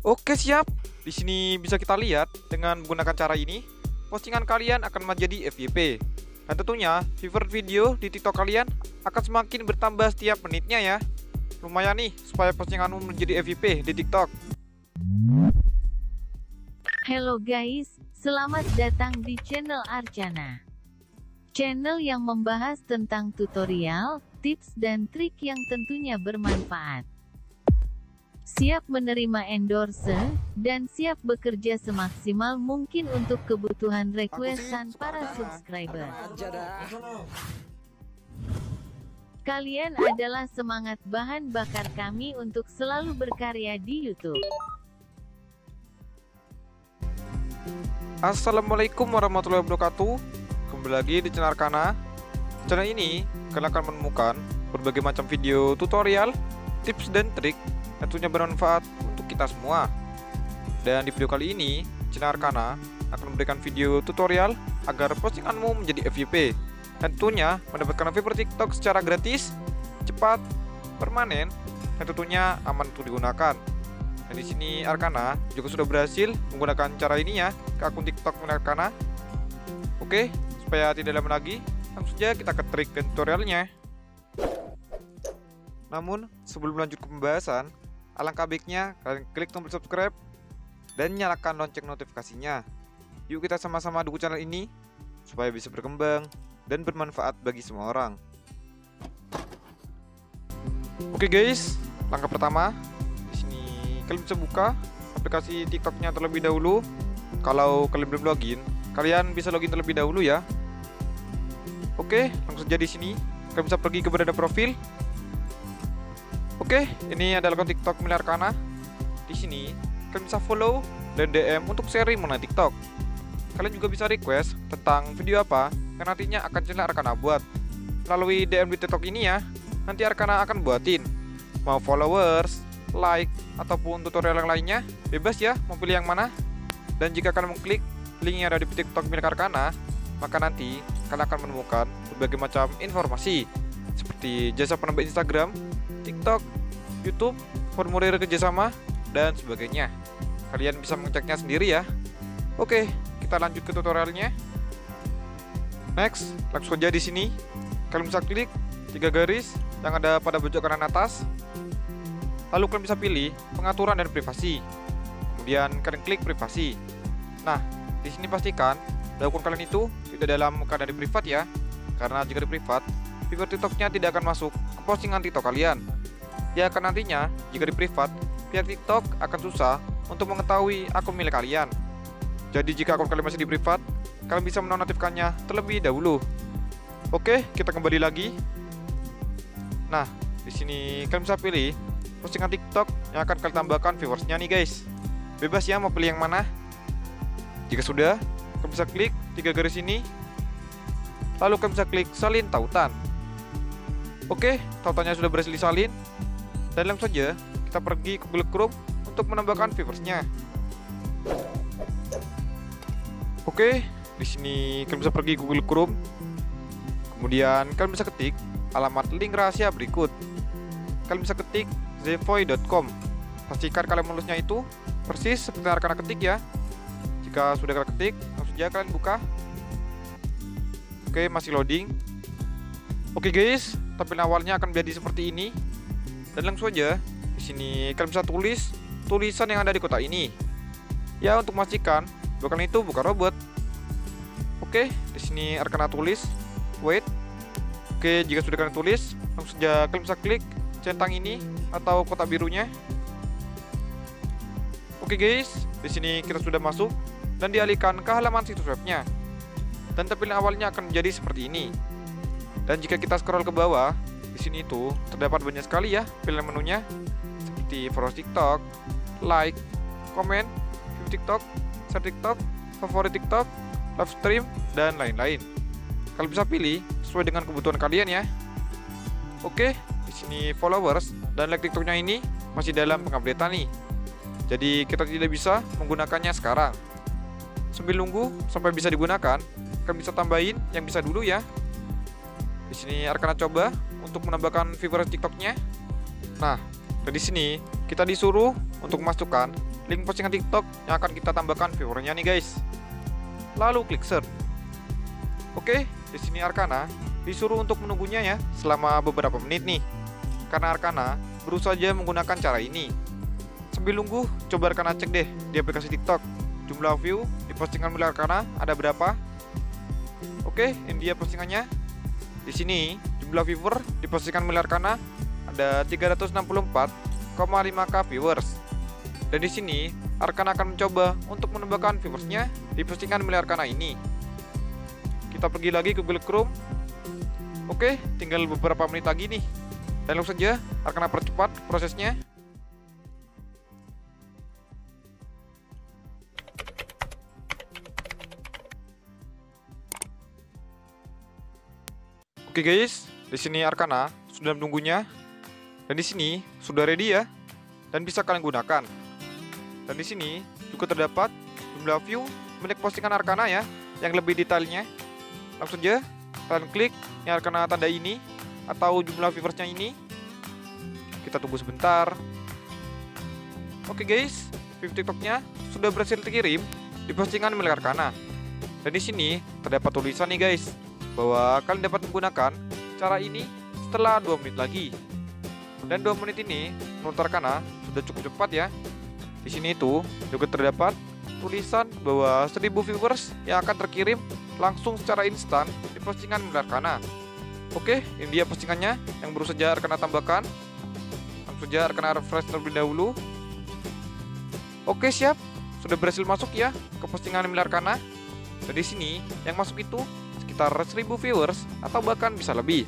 Oke siap. Di sini bisa kita lihat dengan menggunakan cara ini, postingan kalian akan menjadi FYP. Dan tentunya, viewer video di TikTok kalian akan semakin bertambah setiap menitnya ya. Lumayan nih supaya postinganmu menjadi FYP di TikTok. Hello guys, selamat datang di channel Archana. Channel yang membahas tentang tutorial, tips dan trik yang tentunya bermanfaat. Siap menerima endorse, dan siap bekerja semaksimal mungkin untuk kebutuhan requestan para subscriber. Kalian adalah semangat bahan bakar kami untuk selalu berkarya di YouTube. Assalamualaikum warahmatullahi wabarakatuh Kembali lagi di channel Arkana Channel ini kalian akan menemukan berbagai macam video tutorial, tips dan trik tentunya bermanfaat untuk kita semua Dan di video kali ini, channel Arkana akan memberikan video tutorial agar postinganmu menjadi FYP tentunya mendapatkan fitur TikTok secara gratis, cepat, permanen, dan tentunya aman untuk digunakan dan di sini Arkana juga sudah berhasil menggunakan cara ini ya ke akun TikTok milik Arkana. Oke, supaya tidak lama lagi, langsung saja kita ke trik dan tutorialnya. Namun, sebelum lanjut ke pembahasan, alangkah baiknya kalian klik tombol subscribe dan nyalakan lonceng notifikasinya. Yuk kita sama-sama dukung channel ini supaya bisa berkembang dan bermanfaat bagi semua orang. Oke guys, langkah pertama kalian bisa buka aplikasi TikToknya terlebih dahulu. Kalau kalian belum login, kalian bisa login terlebih dahulu ya. Oke, langsung saja di sini. Kalian bisa pergi ke beranda profil. Oke, ini adalah akun TikTok milik Arkana. Di sini, kalian bisa follow dan DM untuk sharing mengenai TikTok. Kalian juga bisa request tentang video apa yang nantinya akan channel Arkana buat. Melalui DM di TikTok ini ya, nanti Arkana akan buatin. Mau followers, like, ataupun tutorial yang lainnya, bebas ya mau pilih yang mana. Dan jika kalian mengklik link yang ada di TikTok milik Arkana, maka nanti kalian akan menemukan berbagai macam informasi seperti jasa penambah Instagram, TikTok, YouTube, formulir kerjasama, dan sebagainya. Kalian bisa mengeceknya sendiri ya. Oke, kita lanjut ke tutorialnya. Next, langsung saja di sini. Kalian bisa klik tiga garis yang ada pada pojok kanan atas Lalu kalian bisa pilih pengaturan dan privasi. Kemudian kalian klik privasi. Nah, di sini pastikan akun kalian itu tidak dalam keadaan di privat ya. Karena jika di privat, fitur TikToknya tidak akan masuk ke postingan TikTok kalian. Ya akan nantinya, jika di privat, pihak TikTok akan susah untuk mengetahui akun milik kalian. Jadi jika akun kalian masih di privat, kalian bisa menonaktifkannya terlebih dahulu. Oke, kita kembali lagi. Nah, di sini kalian bisa pilih postingan TikTok yang akan kalian tambahkan viewersnya nih guys. Bebas ya mau pilih yang mana. Jika sudah, kalian bisa klik tiga garis ini. Lalu kalian bisa klik salin tautan. Oke, tautannya sudah berhasil disalin. Dan langsung saja kita pergi ke Google Chrome untuk menambahkan viewersnya. Oke, di sini kalian bisa pergi ke Google Chrome. Kemudian kalian bisa ketik alamat link rahasia berikut. Kalian bisa ketik zevoy.com pastikan kalian menulisnya itu persis seperti rekan ketik ya jika sudah kalian ketik langsung saja kalian buka oke masih loading oke guys tampilan awalnya akan menjadi seperti ini dan langsung aja di sini kalian bisa tulis tulisan yang ada di kotak ini ya untuk memastikan kalian itu bukan robot oke di sini rekan tulis wait oke jika sudah kalian tulis langsung saja kalian bisa klik centang ini atau kotak birunya. Oke guys, di sini kita sudah masuk dan dialihkan ke halaman situs webnya. Dan tampilan awalnya akan menjadi seperti ini. Dan jika kita scroll ke bawah, di sini itu terdapat banyak sekali ya pilihan menunya seperti follow TikTok, like, komen, view TikTok, share TikTok, favorit TikTok, live stream, dan lain-lain. Kalian bisa pilih sesuai dengan kebutuhan kalian ya. Oke, di sini followers dan like TikToknya ini masih dalam pengupdatean nih. Jadi kita tidak bisa menggunakannya sekarang. Sambil nunggu sampai bisa digunakan, kalian bisa tambahin yang bisa dulu ya. Di sini Arkana coba untuk menambahkan fitur TikToknya. Nah, Dan di sini kita disuruh untuk masukkan link postingan TikTok yang akan kita tambahkan viewernya nih guys. Lalu klik search. Oke, di sini Arkana disuruh untuk menunggunya ya selama beberapa menit nih. Karena Arkana baru saja menggunakan cara ini. Sambil nunggu, coba Arkana cek deh di aplikasi TikTok. Jumlah view di postingan milik Arkana ada berapa? Oke, ini dia postingannya. Di sini jumlah viewer di postingan milik Arkana ada 364,5k viewers. Dan di sini Arkana akan mencoba untuk menambahkan viewersnya di postingan milik Arkana ini. Kita pergi lagi ke Google Chrome. Oke, tinggal beberapa menit lagi nih. Dan langsung saja Arkana percepat prosesnya. Oke guys, di sini Arkana sudah menunggunya. Dan di sini sudah ready ya. Dan bisa kalian gunakan. Dan di sini juga terdapat jumlah view milik postingan Arkana ya, yang lebih detailnya. Langsung aja kalian klik yang Arkana tanda ini atau jumlah viewersnya ini. Kita tunggu sebentar. Oke guys, view TikToknya sudah berhasil dikirim di postingan milik Arkana. Dan di sini terdapat tulisan nih guys, bahwa kalian dapat menggunakan cara ini setelah 2 menit lagi. Dan 2 menit ini menurut Arkana sudah cukup cepat ya. Di sini itu juga terdapat tulisan bahwa 1000 viewers yang akan terkirim langsung secara instan di postingan Arkana. Oke, ini dia postingannya yang baru saja Arkana tambahkan. Langsung saja Arkana refresh terlebih dahulu. Oke, siap. Sudah berhasil masuk ya ke postingan milik Arkana. Dan di sini yang masuk itu sekitar 1000 viewers atau bahkan bisa lebih.